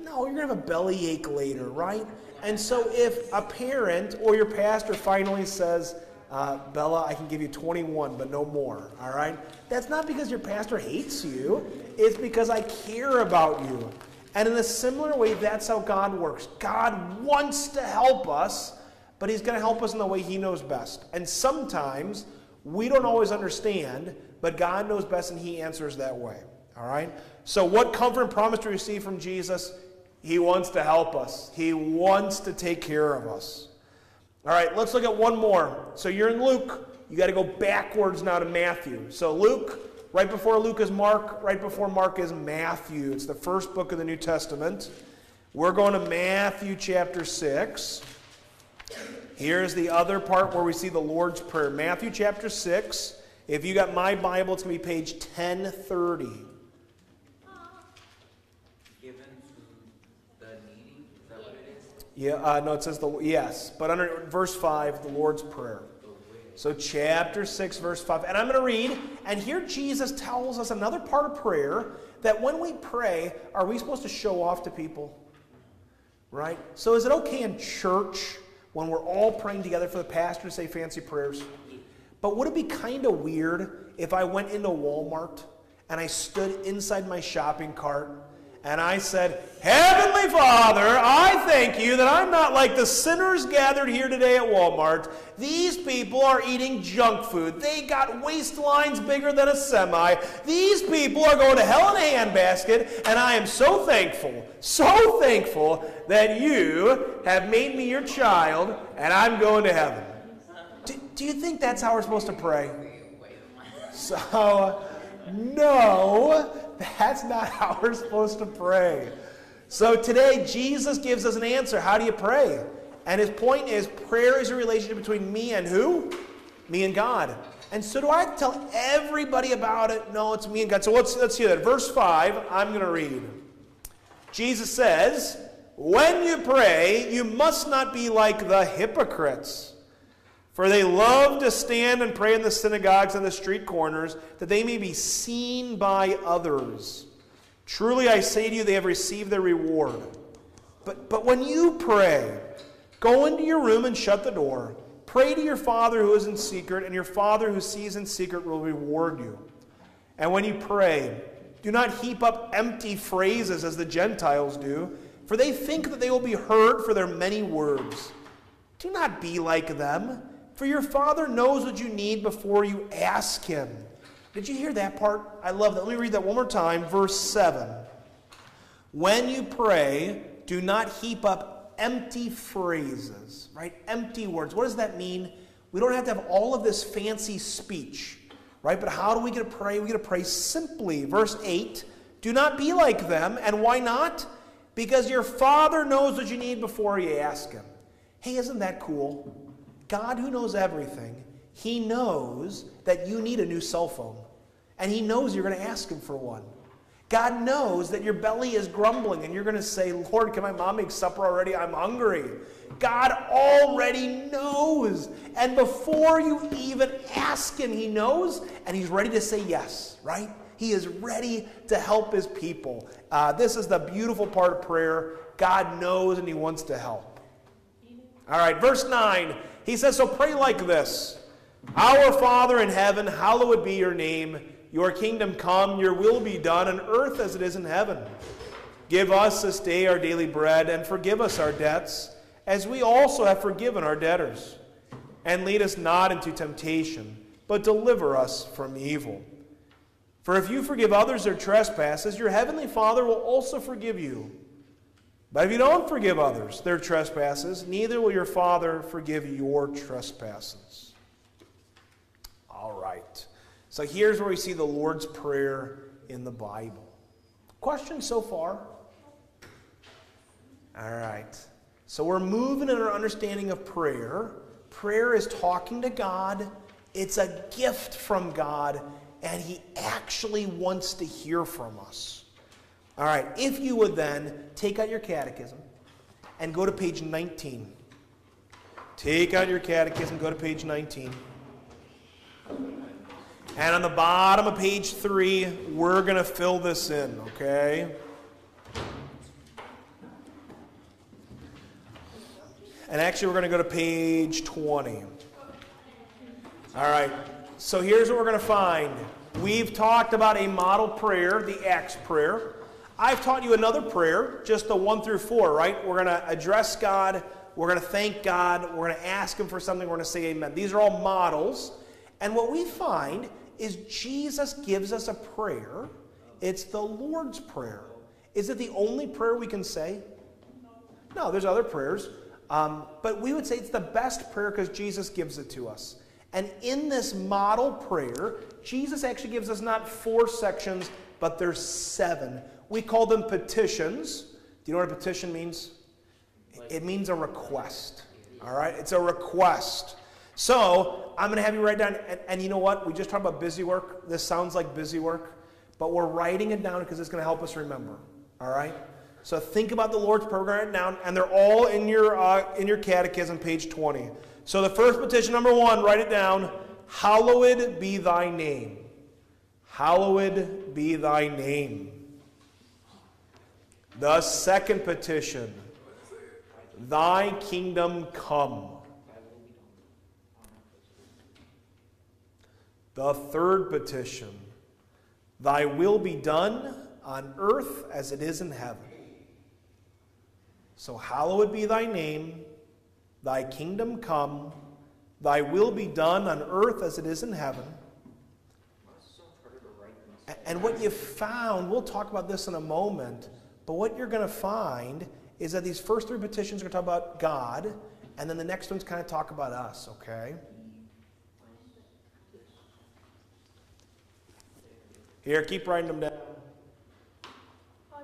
No, you're going to have a belly ache later, right? And so if a parent or your pastor finally says, uh, Bella, I can give you 21, but no more, all right? That's not because your pastor hates you, it's because I care about you. And in a similar way, that's how God works. God wants to help us, but He's going to help us in the way He knows best. And sometimes we don't always understand, but God knows best and He answers that way. All right? So, what comfort and promise do we receive from Jesus? He wants to help us, He wants to take care of us. All right, let's look at one more. So, you're in Luke. You got to go backwards now to Matthew. So, Luke, right before Luke is Mark, right before Mark is Matthew. It's the first book of the New Testament. We're going to Matthew chapter 6. Here's the other part where we see the Lord's Prayer. Matthew chapter 6. If you got my Bible, it's going to be page 1030. Given to the needy, is that what it is? Yeah, uh, no, it says the yes, but under verse five, the Lord's Prayer. So chapter six, verse five, and I'm going to read. And here Jesus tells us another part of prayer that when we pray, are we supposed to show off to people? Right. So is it okay in church when we're all praying together for the pastor to say fancy prayers? But would it be kind of weird if I went into Walmart and I stood inside my shopping cart and I said, Heavenly Father, I thank you that I'm not like the sinners gathered here today at Walmart. These people are eating junk food. They got waistlines bigger than a semi. These people are going to hell in a handbasket, and I am so thankful, so thankful that you have made me your child, and I'm going to heaven. Do, do you think that's how we're supposed to pray? So, no, that's not how we're supposed to pray. So today, Jesus gives us an answer. How do you pray? And his point is prayer is a relationship between me and who? Me and God. And so do I tell everybody about it? No, it's me and God. So let's, let's hear that. Verse 5, I'm going to read. Jesus says, When you pray, you must not be like the hypocrites. For they love to stand and pray in the synagogues and the street corners, that they may be seen by others. Truly I say to you, they have received their reward. But, but when you pray, go into your room and shut the door. Pray to your Father who is in secret, and your Father who sees in secret will reward you. And when you pray, do not heap up empty phrases as the Gentiles do, for they think that they will be heard for their many words. Do not be like them. For your Father knows what you need before you ask Him. Did you hear that part? I love that. Let me read that one more time. Verse 7. When you pray, do not heap up empty phrases, right? Empty words. What does that mean? We don't have to have all of this fancy speech, right? But how do we get to pray? We get to pray simply. Verse 8 Do not be like them. And why not? Because your Father knows what you need before you ask Him. Hey, isn't that cool? God, who knows everything, He knows that you need a new cell phone. And He knows you're going to ask Him for one. God knows that your belly is grumbling and you're going to say, Lord, can my mom make supper already? I'm hungry. God already knows. And before you even ask Him, He knows and He's ready to say yes, right? He is ready to help his people. Uh, this is the beautiful part of prayer. God knows and he wants to help. All right, verse 9. He says, So pray like this Our Father in heaven, hallowed be your name. Your kingdom come, your will be done on earth as it is in heaven. Give us this day our daily bread, and forgive us our debts, as we also have forgiven our debtors. And lead us not into temptation, but deliver us from evil. For if you forgive others their trespasses, your heavenly Father will also forgive you. But if you don't forgive others their trespasses, neither will your Father forgive your trespasses. All right. So here's where we see the Lord's Prayer in the Bible. Questions so far? All right. So we're moving in our understanding of prayer. Prayer is talking to God, it's a gift from God, and He actually wants to hear from us. All right. If you would then take out your catechism and go to page 19. Take out your catechism, go to page 19. And on the bottom of page 3, we're going to fill this in, okay? And actually, we're going to go to page 20. All right, so here's what we're going to find. We've talked about a model prayer, the Acts prayer. I've taught you another prayer, just the 1 through 4, right? We're going to address God, we're going to thank God, we're going to ask Him for something, we're going to say amen. These are all models. And what we find is Jesus gives us a prayer. It's the Lord's Prayer. Is it the only prayer we can say? No, there's other prayers. Um, but we would say it's the best prayer because Jesus gives it to us. And in this model prayer, Jesus actually gives us not four sections, but there's seven. We call them petitions. Do you know what a petition means? It means a request. All right? It's a request. So I'm going to have you write down, and, and, you know what? We just talked about busy work. This sounds like busy work, but we're writing it down because it's going to help us remember. All right? So think about the Lord's program it down, and they're all in your uh, in your catechism, page 20. So the first petition, number one, write it down. Hallowed be thy name. Hallowed be thy name. The second petition, thy kingdom come. The third petition, thy will be done on earth as it is in heaven. So, hallowed be thy name, thy kingdom come, thy will be done on earth as it is in heaven. And what you found, we'll talk about this in a moment, but what you're going to find is that these first three petitions are going to talk about God, and then the next ones kind of talk about us, okay? Here, keep writing them down. Why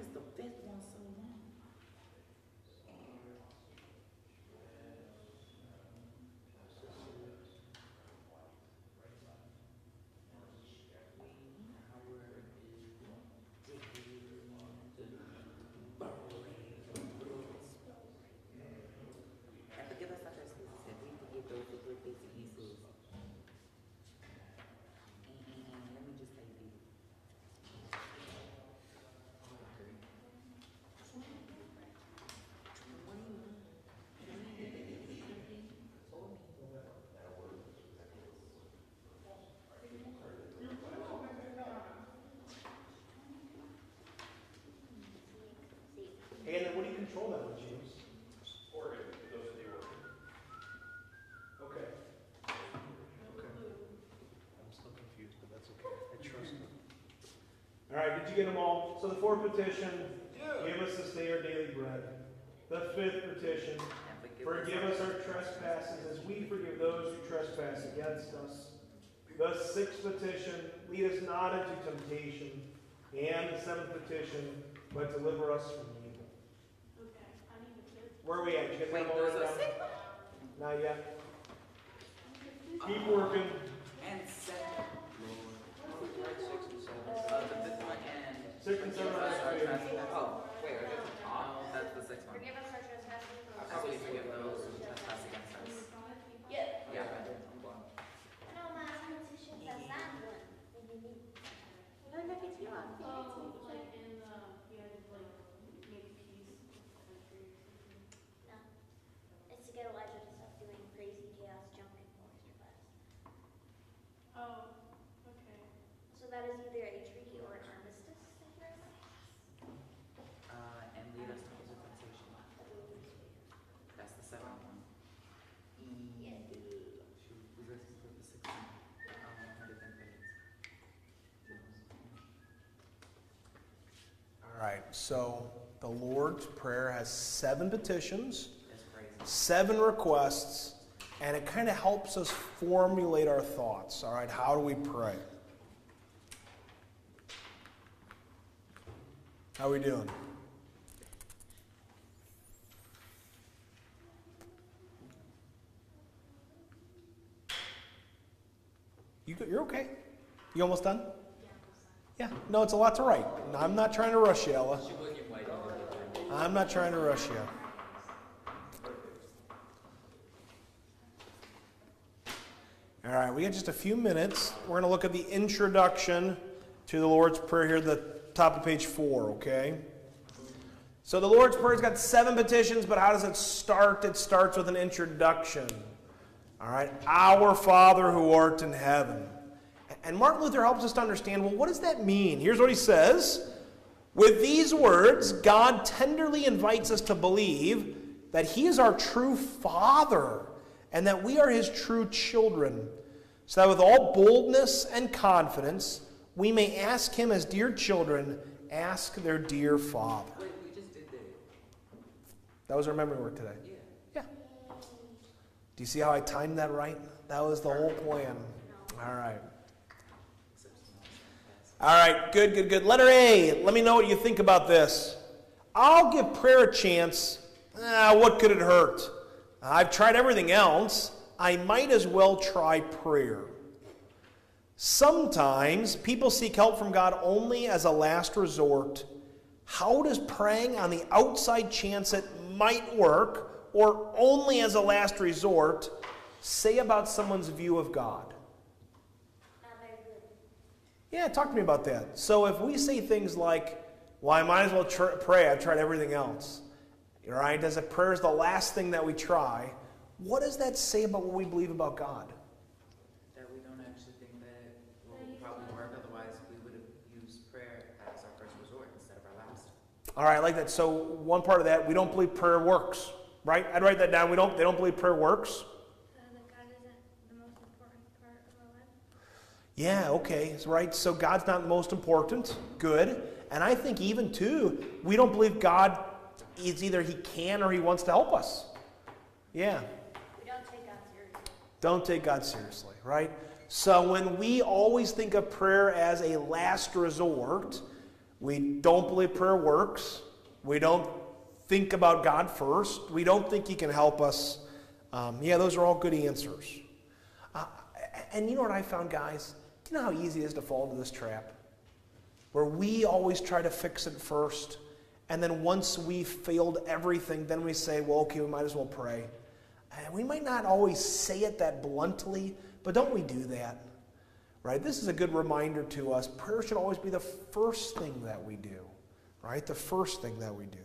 is the fifth one so long? And forgive us our trespasses, as we forgive those who trespass against us. And let me just say this. And then what do you control that with, James? Organ, those are the organ. Okay. Okay. I'm still confused, but that's okay. I trust him. All right, did you get them all? So the fourth petition, give us this day our daily bread. The fifth petition, forgive us our trespasses as we forgive those who trespass against us. The sixth petition, lead us not into temptation. And the seventh petition, but deliver us from evil. Okay, I need the fifth. Where are we at? You get Wait, them all there's written down? Not yet. Keep working. and seven. Six and seven. Uh, the fifth one and. Six and seven are Sorry, good. Oh, wait, are they? Oh, that's the the sixth one. Forgive us our trespasses. I'll probably forgive those who trespass against us. Yeah. Yeah, I did. I'm blind. No, my politician says that one. No, no, it's you. Oh, like in the, you had to like make peace with the country or something. It's to get Elijah to stop doing crazy chaos junk in Forester class. Oh, okay. So that is either a treaty or an armistice. Uh, and lead us not into temptation. That's the seventh one. Yeah. Shoot, we just put the sixth one. Um, on different pages. All right, so the Lord's Prayer has seven petitions, seven requests, and it kind of helps us formulate our thoughts. All right, how do we pray? How are we doing? You, you're okay. You almost done? Yeah. No, it's a lot to write. I'm not trying to rush you, Ella. I'm not trying to rush you. All right, we got just a few minutes. We're going to look at the introduction to the Lord's Prayer here the top of page four, okay? So the Lord's Prayer's got seven petitions, but how does it start? It starts with an introduction. All right, Our Father who art in heaven. And Martin Luther helps us to understand well, what does that mean? Here's what he says With these words, God tenderly invites us to believe that he is our true Father and that we are his true children, so that with all boldness and confidence, we may ask him as dear children ask their dear Father. Wait, we just did that. That was our memory work today. Yeah. Yeah. Do you see how I timed that right? That was the whole plan. All right. Except it's not. Yes. All right, good, good, good. Letter A, let me know what you think about this. I'll give prayer a chance. Ah, what could it hurt? I've tried everything else. I might as well try prayer. Sometimes people seek help from God only as a last resort. How does praying on the outside chance it might work, or only as a last resort, say about someone's view of God? Not very good. Yeah, talk to me about that. So if we say things like, well, I might as well tr- pray, I've tried everything else, right? As if prayer is the last thing that we try, what does that say about what we believe about God? That we don't actually think that it will probably work, otherwise we would have used prayer as our first resort instead of our last. All right, I like that. So one part of that, we don't believe prayer works, right? I'd write that down. We don't, they don't believe prayer works. So that God isn't the most important part of our life? Yeah, okay, right. So God's not the most important. Good. And I think even too, we don't believe God is either He can or He wants to help us. Yeah. We don't take God seriously. Don't take God seriously, right? So when we always think of prayer as a last resort, we don't believe prayer works. We don't think about God first. We don't think He can help us. Um, yeah, those are all good answers. Uh, and you know what I found, guys? You know how easy it is to fall into this trap? Where we always try to fix it first, and then once we've failed everything, then we say, well, okay, we might as well pray. And we might not always say it that bluntly, but don't we do that? Right? This is a good reminder to us. Prayer should always be the first thing that we do. Right? The first thing that we do.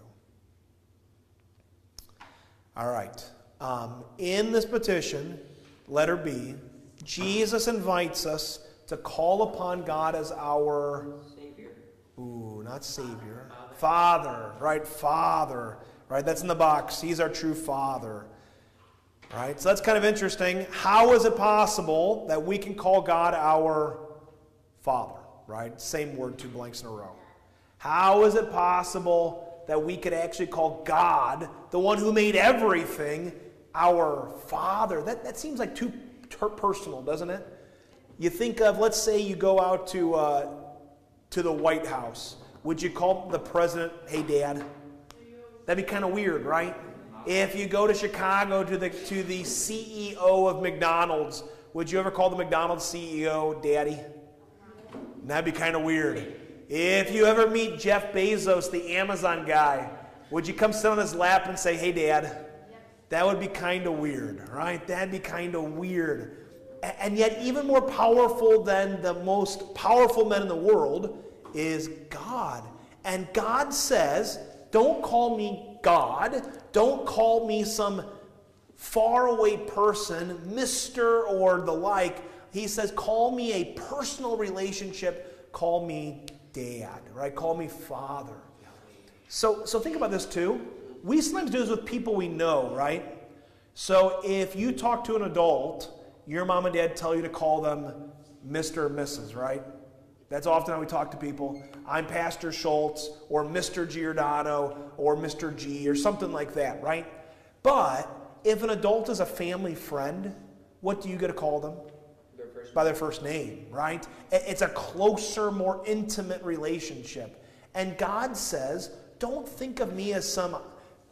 All right. Um, in this petition, letter B, Jesus invites us to call upon God as our Savior. Ooh, not Savior. Father, right? Father, right? That's in the box. He's our true Father. Right? So that's kind of interesting. How is it possible that we can call God our Father? Right? Same word, two blanks in a row. How is it possible that we could actually call God, the one who made everything, our Father? That, that seems like too personal, doesn't it? You think of, let's say you go out to, uh, to the White House. Would you call the president, hey, Dad? That'd be kind of weird, right? If you go to Chicago to the, to the CEO of McDonald's, would you ever call the McDonald's CEO Daddy? That'd be kind of weird. If you ever meet Jeff Bezos, the Amazon guy, Would you come sit on his lap and say, hey, Dad? That would be kind of weird, right? That'd be kind of weird. And yet, even more powerful than the most powerful men in the world is God. And God says, Don't call me God. Don't call me some faraway person, Mr. or the like. He says, Call me a personal relationship. Call me dad, right? Call me father. So, so think about this too. We sometimes do this with people we know, right? So if you talk to an adult, your mom and dad tell you to call them Mr. or Mrs., right? That's often how we talk to people. I'm Pastor Schultz or Mr. Giordano or Mr. G or something like that, right? But if an adult is a family friend, what do you get to call them? Their by their first name, right? It's a closer, more intimate relationship. And God says, don't think of me as some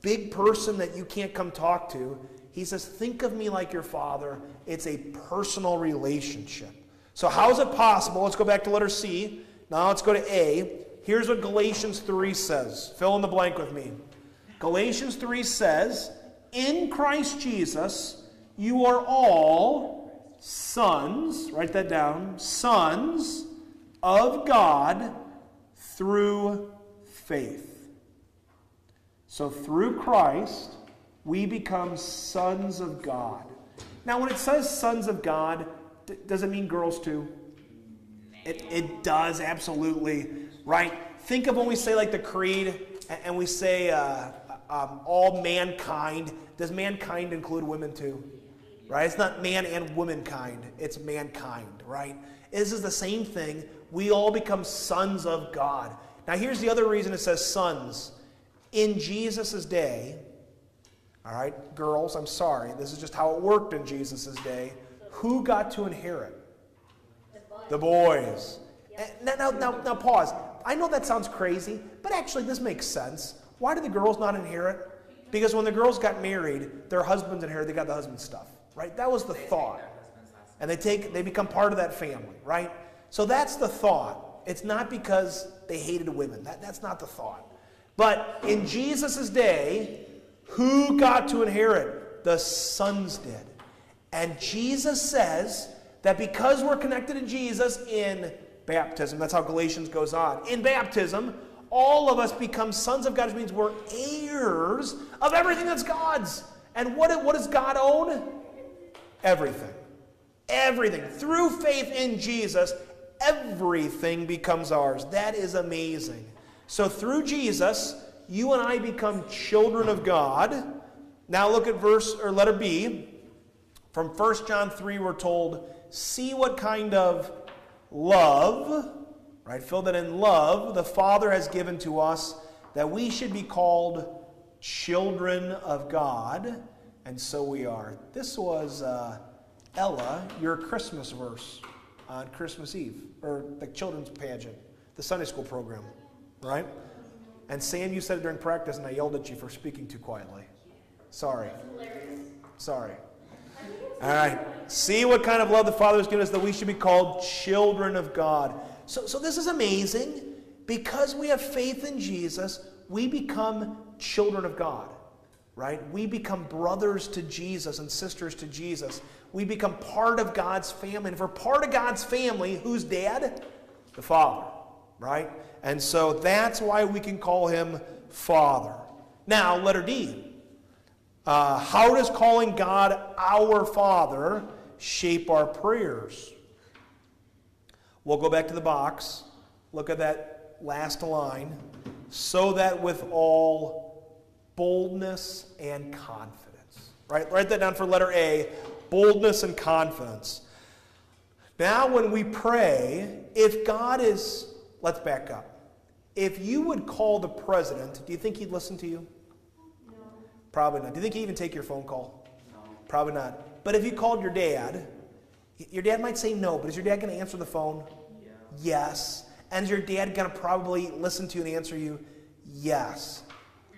big person that you can't come talk to. He says, think of me like your father. It's a personal relationship. So, how is it possible? Let's go back to letter C. Now, let's go to A. Here's what Galatians 3 says. Fill in the blank with me. Galatians 3 says, In Christ Jesus, you are all sons, write that down, sons of God through faith. So through Christ, we become sons of God. Now, when it says sons of God, does it mean girls too? It, it does, absolutely. Right? Think of when we say, like, the creed, and we say uh, um, all mankind. Does mankind include women too? Right? It's not man and womankind, it's mankind, right? This is the same thing. We all become sons of God. Now, here's the other reason it says sons. In Jesus' day, all right, girls, I'm sorry, this is just how it worked in Jesus' day. Who got to inherit? The boys. Now, now, now, now, pause. I know that sounds crazy, but actually, this makes sense. Why did the girls not inherit? Because when the girls got married, their husbands inherited, they got the husband's stuff, right? That was the thought. Their husband's last And they take, they become part of that family, right? So that's the thought. It's not because they hated women. That, that's not the thought. But in Jesus' day, who got to inherit? The sons did. And Jesus says that because we're connected to Jesus in baptism, that's how Galatians goes on. In baptism, all of us become sons of God, which means we're heirs of everything that's God's. And what, what does God own? Everything. Everything. Through faith in Jesus, everything becomes ours. That is amazing. So through Jesus, you and I become children of God. Now look at verse or letter B. From 1 John 3, we're told, see what kind of love, right? Fill that in love, the Father has given to us that we should be called children of God, and so we are. This was uh, Ella, your Christmas verse on Christmas Eve, or the children's pageant, the Sunday school program, right? And Sam, you said it during practice, and I yelled at you for speaking too quietly. Sorry. Sorry. All right. See what kind of love the Father has given us that we should be called children of God. So, so this is amazing. Because we have faith in Jesus, we become children of God, right? We become brothers to Jesus and sisters to Jesus. We become part of God's family. And if we're part of God's family, who's dad? The Father, right? And so that's why we can call him Father. Now, letter D. Uh, how does calling God our Father shape our prayers? We'll go back to the box. Look at that last line. So that with all boldness and confidence. Right? Write that down for letter A boldness and confidence. Now, when we pray, if God is, let's back up. If you would call the president, do you think he'd listen to you? Probably not. Do you think he'd even take your phone call? No. Probably not. But if you called your dad, your dad might say no, but is your dad going to answer the phone? Yeah. Yes. And is your dad going to probably listen to you and answer you? Yes.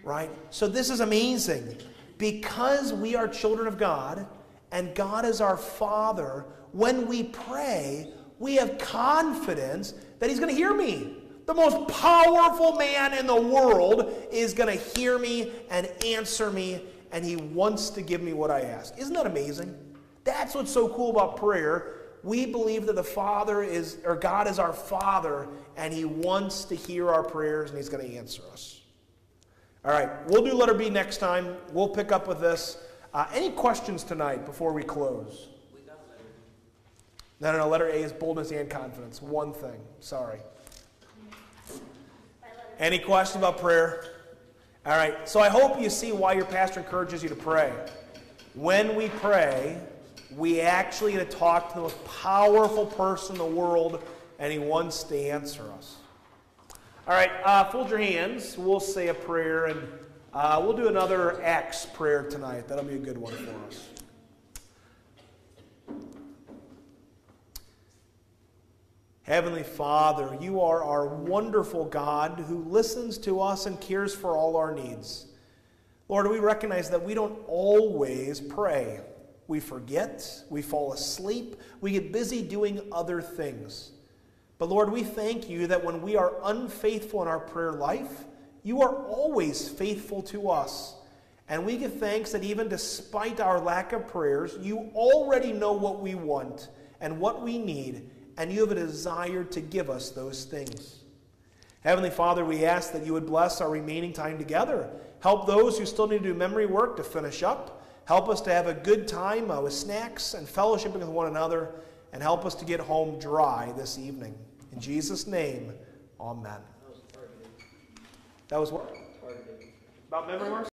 Right? So this is amazing. Because we are children of God and God is our Father, when we pray, we have confidence that He's going to hear me. The most powerful man in the world is going to hear me and answer me, and he wants to give me what I ask. Isn't that amazing? That's what's so cool about prayer. We believe that the Father is, or God is our Father, and he wants to hear our prayers, and he's going to answer us. All right, we'll do letter B next time. We'll pick up with this. Uh, any questions tonight before we close? We got letter. No, no, no. Letter A is boldness and confidence. One thing. Sorry. Any questions about prayer? All right. So I hope you see why your pastor encourages you to pray. When we pray, we actually get to talk to the most powerful person in the world, and he wants to answer us. All right. Uh, fold your hands. We'll say a prayer, and uh, we'll do another Acts prayer tonight. That'll be a good one for us. Heavenly Father, you are our wonderful God who listens to us and cares for all our needs. Lord, we recognize that we don't always pray. We forget, we fall asleep, we get busy doing other things. But Lord, we thank you that when we are unfaithful in our prayer life, you are always faithful to us. And we give thanks that even despite our lack of prayers, you already know what we want and what we need, and you have a desire to give us those things. Heavenly Father, we ask that you would bless our remaining time together. Help those who still need to do memory work to finish up. Help us to have a good time uh, with snacks and fellowshipping with one another, and help us to get home dry this evening. In Jesus' name, amen. That was targeted. That was what? About memory work?